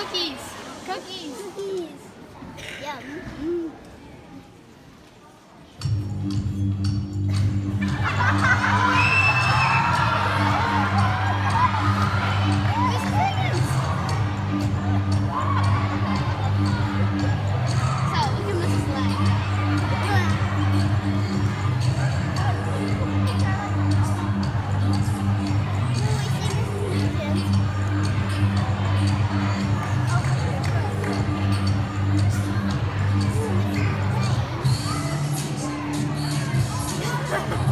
Cookies. Cookies. Cookies. Ha ha ha!